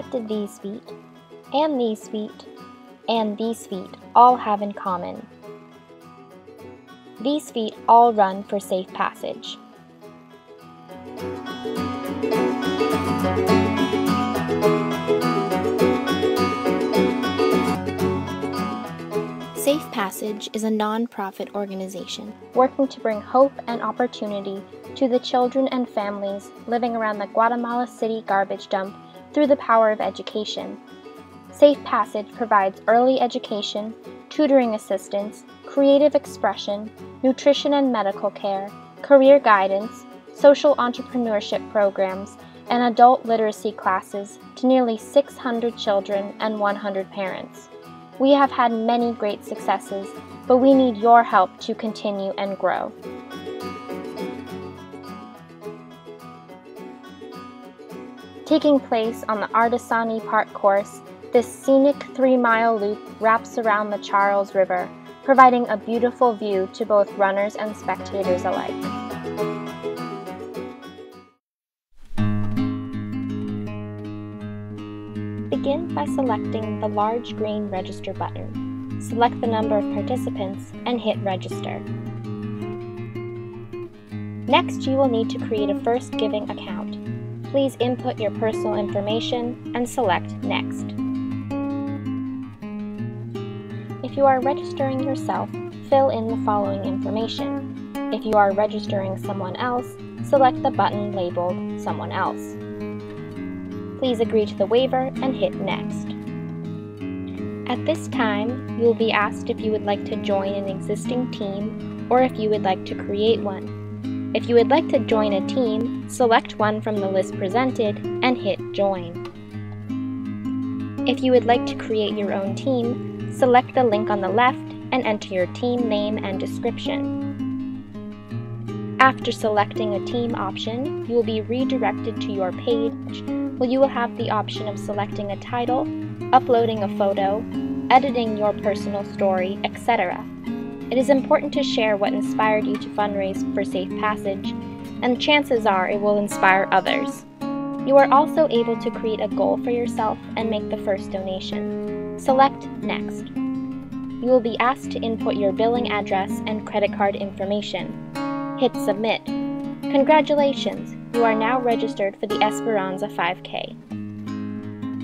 What did these feet, and these feet, and these feet all have in common? These feet all run for safe passage. Safe Passage is a non-profit organization working to bring hope and opportunity to the children and families living around the Guatemala City garbage dump through the power of education. Safe Passage provides early education, tutoring assistance, creative expression, nutrition and medical care, career guidance, social entrepreneurship programs, and adult literacy classes to nearly 600 children and 100 parents. We have had many great successes, but we need your help to continue and grow. Taking place on the Artesani Park course, this scenic three-mile loop wraps around the Charles River, providing a beautiful view to both runners and spectators alike. Begin by selecting the large green register button. Select the number of participants and hit register. Next, you will need to create a First Giving account please input your personal information and select Next. If you are registering yourself, fill in the following information. If you are registering someone else, select the button labeled Someone Else. Please agree to the waiver and hit Next. At this time, you will be asked if you would like to join an existing team or if you would like to create one. If you would like to join a team, select one from the list presented and hit Join. If you would like to create your own team, select the link on the left and enter your team name and description. After selecting a team option, you will be redirected to your page where you will have the option of selecting a title, uploading a photo, editing your personal story, etc. It is important to share what inspired you to fundraise for Safe Passage, and chances are it will inspire others. You are also able to create a goal for yourself and make the first donation. Select Next. You will be asked to input your billing address and credit card information. Hit Submit. Congratulations! You are now registered for the Esperanza 5K.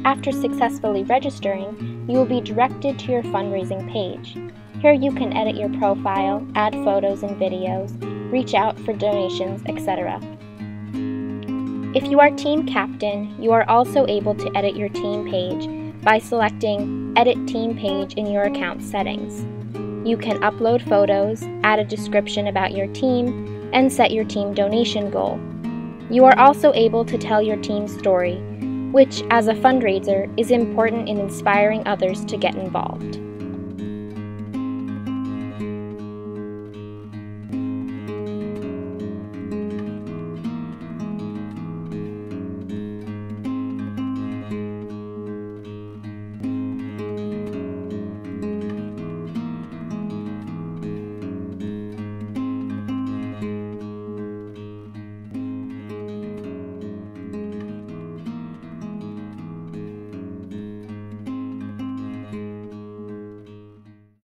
After successfully registering, you will be directed to your fundraising page. Here you can edit your profile, add photos and videos, reach out for donations, etc. If you are team captain, you are also able to edit your team page by selecting Edit Team Page in your account settings. You can upload photos, add a description about your team, and set your team donation goal. You are also able to tell your team's story, which, as a fundraiser, is important in inspiring others to get involved.